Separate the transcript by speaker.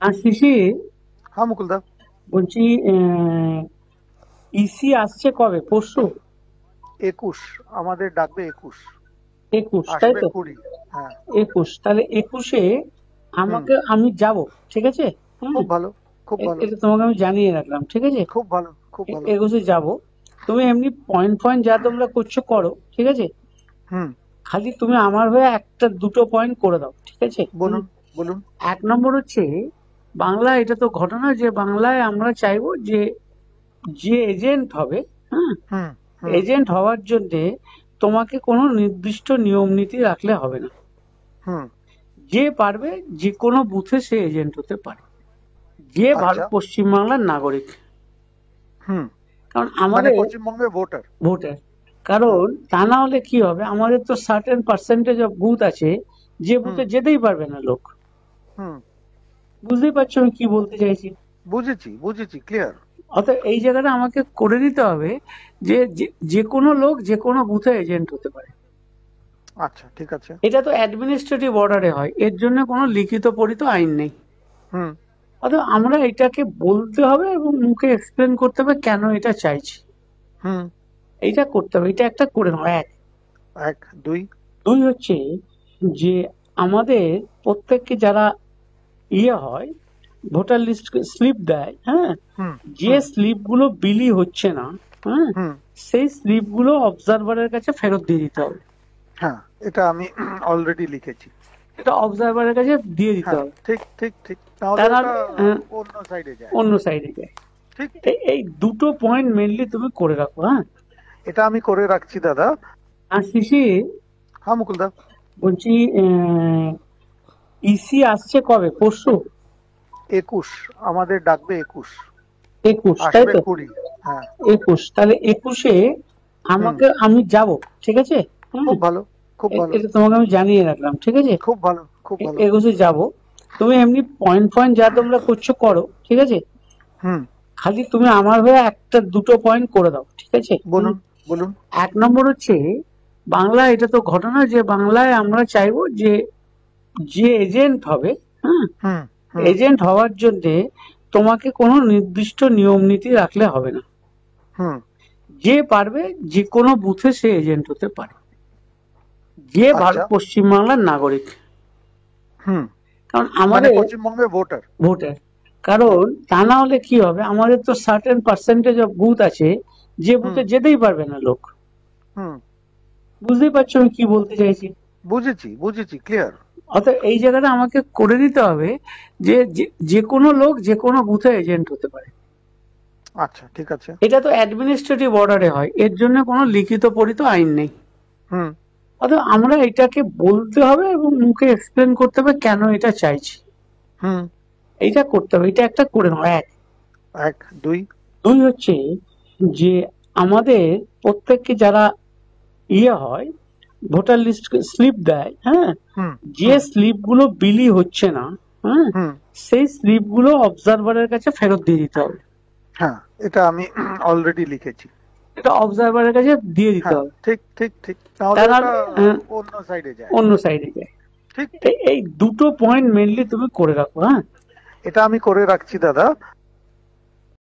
Speaker 1: আর
Speaker 2: হ্যাঁ মুকুলদা
Speaker 1: বলছি ইসি আসছে কবে? পরশু?
Speaker 2: একুশ। আমাদের ডাকবে একুশ।
Speaker 1: একুশ তাই তো?
Speaker 2: হ্যাঁ।
Speaker 1: একুশ তাহলে একুশে আমাকে আমি যাব ঠিক আছে?
Speaker 2: খুব ভালো খুব ভালো।
Speaker 1: এটা তোমাকে আমি জানিয়ে রাখলাম ঠিক আছে?
Speaker 2: খুব ভালো খুব ভালো।
Speaker 1: একুশে যাব। তুমি এমনি পয়েন্ট পয়েন্ট যা তোমরা করছ করো ঠিক আছে?
Speaker 2: হুম।
Speaker 1: খালি তুমি আমার হয়ে একটা দুটো পয়েন্ট করে দাও ঠিক আছে?
Speaker 2: বলুন বলুন।
Speaker 1: এক নম্বর হচ্ছে বাংলা এটা তো ঘটনা যে বাংলায় আমরা চাইব যে যে এজেন্ট হবে হ্যাঁ? এজেন্ট হওয়ার জন্য তোমাকে কোনো নির্দিষ্ট নিয়ম নীতি রাখলে হবে না। যে পারবে যে কোনো বুথে সে এজেন্ট হতে পারে। যে ভারত
Speaker 2: আচ্ছা।
Speaker 1: পশ্চিমবাংলার নাগরিক।
Speaker 2: হুম।
Speaker 1: কারণ
Speaker 2: মানে
Speaker 1: আমাদের
Speaker 2: পশ্চিমবঙ্গের ভোটার
Speaker 1: ভোটার কারণ তা না হলে কি হবে? আমাদের তো সার্টেন পার্সেন্টেজ অফ বুথ আছে যে বুথে যেতেই পারবে না লোক।
Speaker 2: হুম।
Speaker 1: বুঝতেই পারছ আমি কি বলতে চাইছি?
Speaker 2: বুঝেছি বুঝেছি ক্লিয়ার
Speaker 1: অর্থাৎ এই জায়গাটা আমাকে করে নিতে হবে যে যে- যে কোনো লোক যে কোনো বুথে এজেন্ট হতে পারে।
Speaker 2: আচ্ছা ঠিক আছে।
Speaker 1: এটা তো অ্যাডমিনিস্ট্রেটিভ অর্ডারে হয় এর জন্য কোনো লিখিত পরিত আইন নেই।
Speaker 2: হুম।
Speaker 1: অর্থাৎ আমরা এটাকে বলতে হবে এবং মুখে এক্সপ্লেন করতে হবে কেন এটা চাইছি।
Speaker 2: হুম।
Speaker 1: এটা করতে হবে এটা একটা করে নাও এক।
Speaker 2: এক দুই।
Speaker 1: দুই হচ্ছে যে আমাদের প্রত্যেককে যারা ইয়ে হয় ভোটার লিস্ট স্লিপ দেয় হ্যাঁ? যে স্লিপগুলো বিলি হচ্ছে না হ্যাঁ? সেই স্লিপগুলো অবজারভারের কাছে ফেরত দিয়ে দিতে হবে।
Speaker 2: হ্যাঁ এটা আমি অলরেডি লিখেছি।
Speaker 1: এটা অবজারভারের কাছে দিয়ে দিতে
Speaker 2: হ্যাঁ
Speaker 1: হবে।
Speaker 2: ঠিক ঠিক ঠিক। তাহলে
Speaker 1: হ্যাঁ।
Speaker 2: অন্য সাইডে যায়।
Speaker 1: অন্য সাইডে যায়।
Speaker 2: ঠিক।
Speaker 1: এই- দুটো পয়েন্ট মেনলি তুমি করে রাখো হ্যাঁ?
Speaker 2: এটা আমি করে রাখছি দাদা।
Speaker 1: আর শিশি
Speaker 2: হ্যাঁ মুকুলদা
Speaker 1: বলছি ইসি আসছে কবে? পরশু?
Speaker 2: একুশ। আমাদের ডাকবে একুশ।
Speaker 1: একুশ তাই তো?
Speaker 2: কুড়ি হ্যাঁ।
Speaker 1: একুশ তাহলে একুশে আমাকে আমি যাব ঠিক আছে?
Speaker 2: খুব ভালো খুব ভালো।
Speaker 1: এটা তোমাকে আমি জানিয়ে রাখলাম ঠিক আছে?
Speaker 2: খুব ভালো খুব ভালো।
Speaker 1: একুশে যাব। তুমি এমনি পয়েন্ট পয়েন্ট যা তোমরা করছ করো ঠিক আছে?
Speaker 2: হুম।
Speaker 1: খালি তুমি আমার হয়ে একটা দুটো পয়েন্ট করে দাও ঠিক আছে?
Speaker 2: বলুন বলুন।
Speaker 1: এক নম্বর হচ্ছে বাংলা এটা তো ঘটনা যে বাংলায় আমরা চাইব যে যে এজেন্ট হবে হ্যাঁ এজেন্ট হওয়ার জন্য তোমাকে কোনো নির্দিষ্ট নিয়ম নীতি রাখলে হবে না।
Speaker 2: হুম।
Speaker 1: যে পারবে যে কোনো বুথে সে এজেন্ট হতে পারে। যে
Speaker 2: আচ্ছা।
Speaker 1: ভারত পশ্চিমবাংলার নাগরিক।
Speaker 2: হুম।
Speaker 1: কারণ
Speaker 2: মানে
Speaker 1: আমাদের
Speaker 2: পশ্চিমবঙ্গের ভোটার
Speaker 1: ভোটার কারণ তা না হলে কি হবে আমাদের তো সার্টেন পার্সেন্টেজ অফ বুথ আছে যে বুথে যেতেই পারবে না লোক।
Speaker 2: হুম।
Speaker 1: বুঝতেই পারছ আমি কি বলতে চাইছি?
Speaker 2: বুঝেছি বুঝেছি ক্লিয়ার
Speaker 1: অর্থাৎ এই জায়গাটা আমাকে করে দিতে হবে যে যে- কোনো লোক যে কোনো বুথে এজেন্ট হতে পারে।
Speaker 2: আচ্ছা ঠিক আছে।
Speaker 1: এটা তো অ্যাডমিনিস্ট্রেটিভ অর্ডারে হয়। এর জন্য কোনো লিখিত পরিত আইন নেই।
Speaker 2: হুম।
Speaker 1: অর্থাৎ আমরা এটাকে বলতে হবে এবং মুখে এক্সপ্লেন করতে হবে কেন এটা চাইছি।
Speaker 2: হুম।
Speaker 1: এইটা করতে হবে। এটা একটা করে নাও। এক।
Speaker 2: এক দুই।
Speaker 1: দুই হচ্ছে যে আমাদের প্রত্যেককে যারা ইয়ে হয় ভোটার লিস্ট স্লিপ দেয় হ্যাঁ? যে স্লিপগুলো বিলি হচ্ছে না হ্যাঁ? সেই স্লিপগুলো অবজারভারের কাছে ফেরত দিয়ে দিতে হবে।
Speaker 2: হ্যাঁ এটা আমি অলরেডি লিখেছি।
Speaker 1: এটা অবজারভারের কাছে দিয়ে দিতে
Speaker 2: হ্যাঁ
Speaker 1: হবে।
Speaker 2: ঠিক ঠিক ঠিক।
Speaker 1: হ্যাঁ।
Speaker 2: অন্য সাইডে যায়।
Speaker 1: অন্য সাইডে যায়।
Speaker 2: ঠিক।
Speaker 1: এই দুটো পয়েন্ট মেনলি তুমি করে রাখো হ্যাঁ?
Speaker 2: এটা আমি করে রাখছি দাদা।